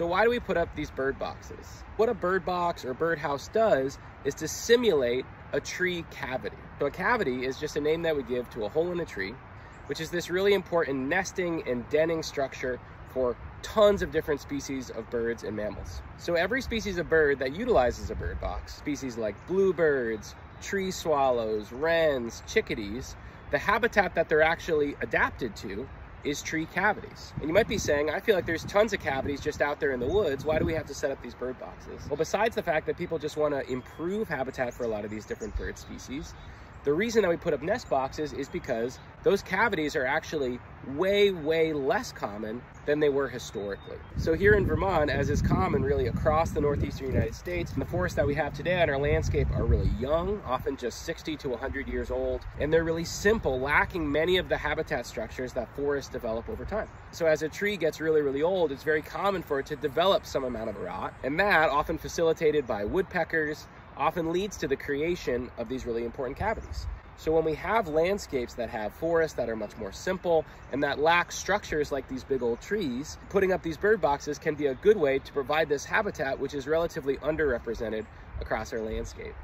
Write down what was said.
So why do we put up these bird boxes? What a bird box or birdhouse does is to simulate a tree cavity. So a cavity is just a name that we give to a hole in a tree, which is this really important nesting and denning structure for tons of different species of birds and mammals. So every species of bird that utilizes a bird box, species like bluebirds, tree swallows, wrens, chickadees, the habitat that they're actually adapted to is tree cavities. And you might be saying, I feel like there's tons of cavities just out there in the woods. Why do we have to set up these bird boxes? Well, besides the fact that people just want to improve habitat for a lot of these different bird species, the reason that we put up nest boxes is because those cavities are actually way, way less common than they were historically. So here in Vermont, as is common really across the northeastern United States, the forests that we have today on our landscape are really young, often just 60 to 100 years old, and they're really simple, lacking many of the habitat structures that forests develop over time. So as a tree gets really, really old, it's very common for it to develop some amount of rot, and that often facilitated by woodpeckers, often leads to the creation of these really important cavities. So when we have landscapes that have forests that are much more simple and that lack structures like these big old trees, putting up these bird boxes can be a good way to provide this habitat which is relatively underrepresented across our landscape.